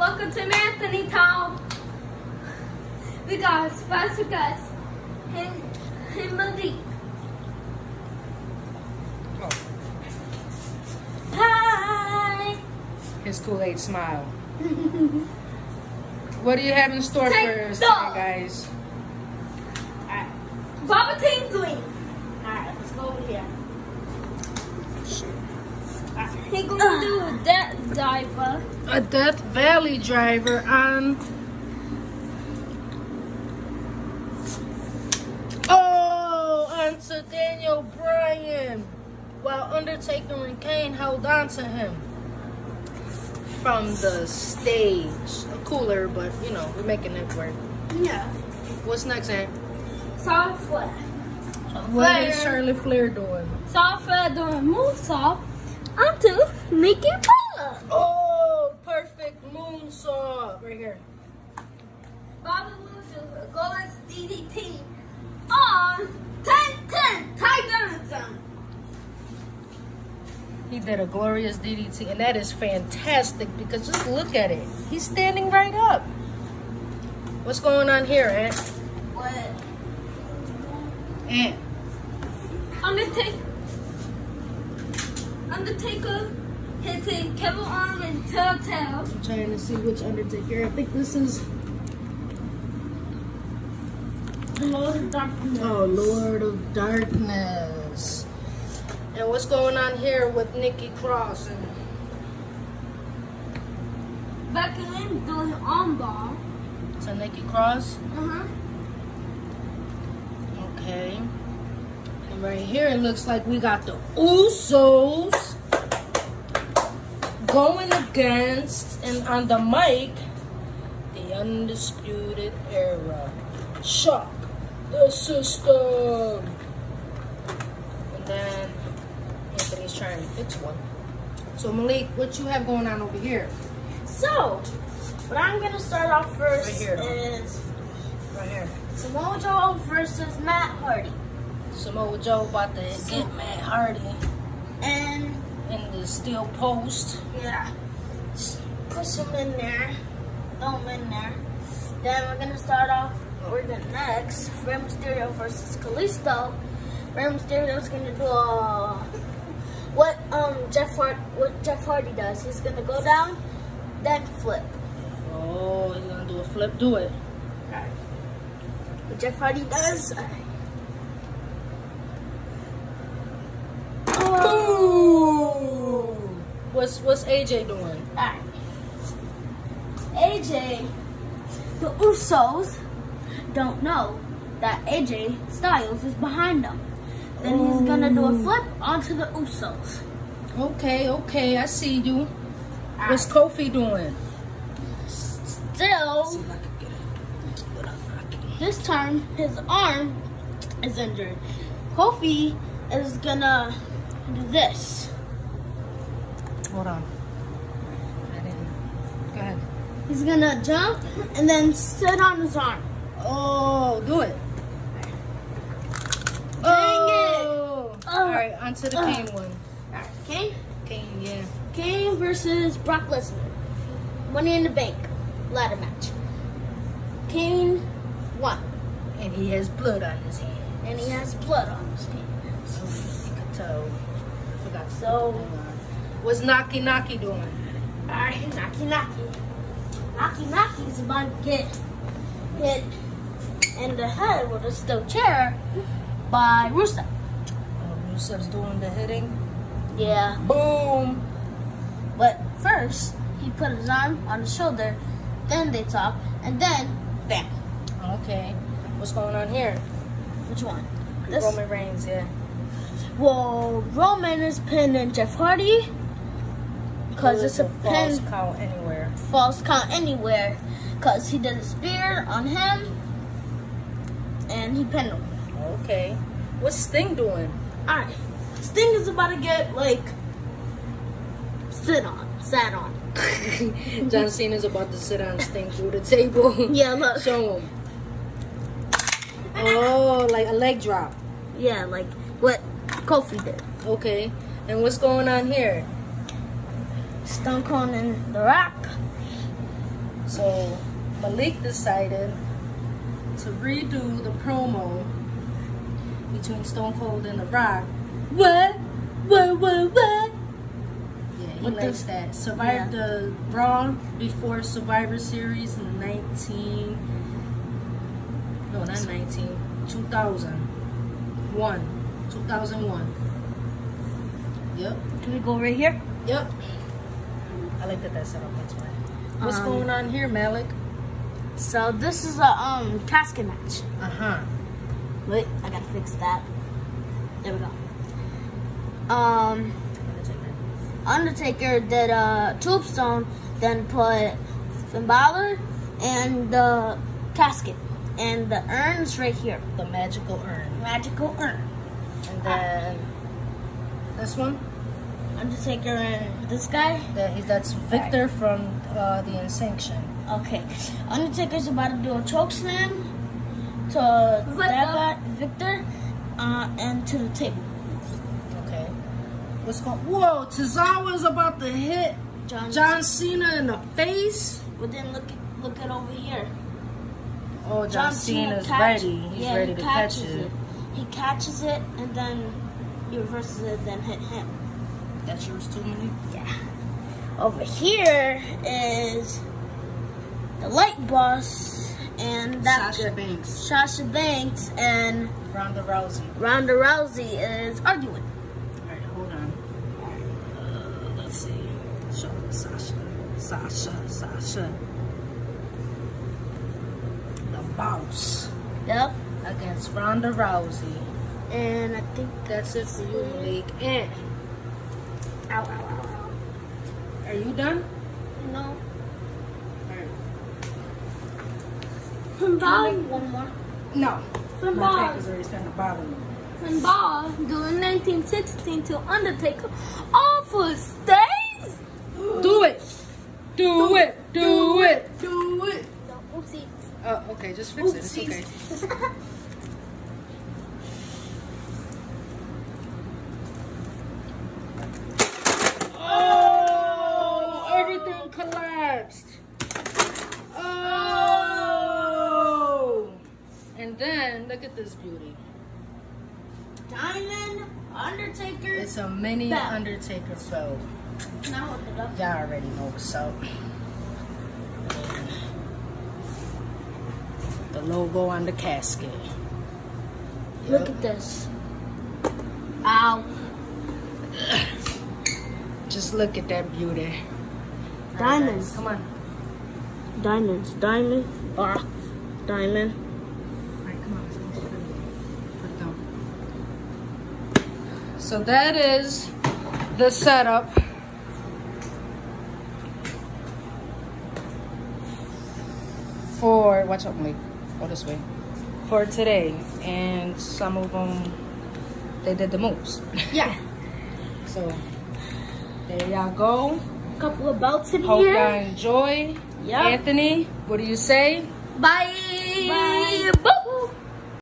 welcome to Anthony Town. We got special guest, him, him Malik. Hi. His Kool-Aid smile. What do you have in store Take for us today, guys? Baba Tingling. Alright, let's go over here. He gonna do a death diver. A Death Valley driver on. Oh, on to Daniel Bryan. While Undertaker and Kane held on to him from the stage. Cooler, but you know, we're making it work. Yeah. What's next, Aunt? Soft flat. What is Flair. Charlotte Flair doing? Soft flat doing moonsault onto Nikki Bella. Oh, perfect moon moonsault. Right here. Bobby do a DDT on 10-10 Tiger Zone. He did a glorious DDT, and that is fantastic because just look at it. He's standing right up. What's going on here, Aunt? What? Aunt. Undertaker. Undertaker hitting Kevin Arm and Telltale. I'm trying to see which Undertaker. I think this is. The Lord of Darkness. Oh, Lord of Darkness. And what's going on here with Nikki Cross? And Becky Lynch doing armbar. to Nikki Cross. Uh-huh. Okay. Right here, it looks like we got the Usos going against, and on the mic, the Undisputed Era. Shock the system. And then Anthony's trying to fix one. So Malik, what you have going on over here? So, what I'm gonna start off first Right here. is Right here. Samoa Joe versus Matt Hardy, Samoa Joe about to get Matt Hardy and in the steel post. yeah, just push him in there, throw him in there. Then we're gonna start off with the next Rey Mysterio versus Kalisto. Rey Mysterio's gonna do a what um Jeff what Jeff Hardy does. He's gonna go down, then flip. Oh, he's gonna do a flip. Do it. What Jeff Hardy does. Oh. What's what's AJ doing? Alright. AJ, the Usos don't know that AJ Styles is behind them. Then he's gonna do a oh. flip onto the Usos. Okay, okay, I see you. What's Kofi doing? Still, this time his arm is injured. Kofi is gonna do this. Hold on. Go ahead. He's gonna jump and then sit on his arm. Oh, do it. Dang oh. it. All right, onto the. Oh. Kane one. Alright, okay? Kane, yeah. Kane versus Brock Lesnar. Money in the Bank ladder match. Kane won, And he has blood on his hand. and he has blood on his hands. Tell. Forgot. So- put that on. What's Naki Naki doing? Alright, Naki Naki. Naki Naki is about to get hit in the head with a steel chair by Rusev. Oh, Rusev's doing the hitting. Yeah. Boom. But first, he put his arm on his shoulder, then they talk, and then, bam. Okay. What's going on here? Which one? This? Roman Reigns, yeah. Well, Roman is pinning Jeff Hardy because it's a falls pin count anywhere. falls count anywhere because he did a spear on him and he pinned him. Okay. What's Sting doing? Alright, Sting is about to get like sit on, sat on. John Cena's about to sit on Sting through the table. Yeah, look. Show him. Oh, like a leg drop. Yeah, like what Kofi did. Okay. And what's going on here? Stone Cold and The Rock So Malik decided to redo the promo between Stone Cold and The Rock. What? What? What? What? Yeah, he What likes that. Survived the Raw before Survivor Series in 19. No, not 19. 2001. 2001. Yep. Can we go right here? Yep. I like that that's set up. That's why. What's Um, going on here, Malik? So this is a um casket match. Uh huh. Wait, I gotta fix that. There we go. Um, Undertaker did a tombstone, then put Finn Balor and the casket, and the urn's right here. The magical urn. Magical urn. And then this one. Undertaker and this guy. He's that's Victor from uh, the Ascension. Okay. Undertaker's about to do a choke slam to that guy, Victor, uh, and to the table. Okay. What's going? Whoa! Tozawa's about to hit John, John Cena in the face. But then look, look at over here. Oh, John, Cena's catch- ready. He's yeah, ready to catch catches it. He catches it and then he reverses it, then hit him. That's yours too, Malik. Yeah. Over here is the light boss and that Sasha Banks, Sasha Banks and Ronda Rousey. Ronda Rousey is arguing. All right, hold on. Uh, let's see. Show Sasha, Sasha, Sasha. The boss Yep. Against Ronda Rousey. And I think That's it for you, Malik. And ow ow ow. are you done? No. Finn Can I Balor, make one more? No. Finn My pack Balor, is already starting to bother me. Finn Balor doing 1916 to Undertaker off of stage. Do it. Do it. Do it. Do it. No, oopsie. Oh, okay. Just fix it. It's okay. Oh, everything collapsed. Oh. And then look at this beauty. Diamond Undertaker. It's a mini Belt. Undertaker belt. Now hold it up. Y'all already know what's up. The logo on the casket. Look at this. Ow. Just look at that beauty. Diamonds. Come on. Diamonds. Diamond. Ah. Diamond. Alright, come on. Put it down. So that is the setup. For watch out, Malik. Go this way. For today, and some of them they did the moves. Yeah. So there y'all go. A Couple of belts in Hope here. y'all enjoy. Yep. Anthony, what do you say? Bye. Bye. Boop.